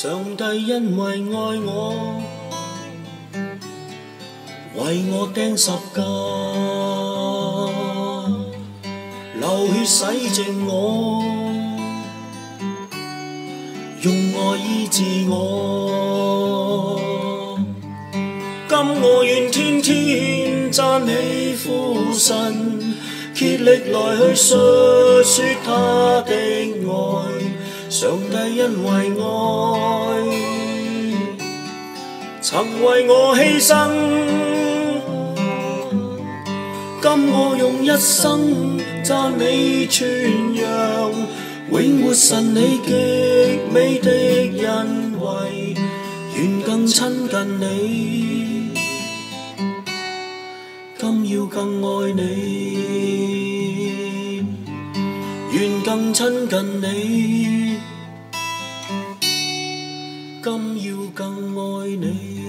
上帝因为爱我，为我钉十架，流血洗净我，用爱医治我。今我愿天天赞美父神，竭力来去述说他的。上帝因为爱，曾为我牺牲。今我用一生赞美传扬，永活神你极美的恩惠，愿更亲近你，今要更爱你，愿更亲近你。今要更爱你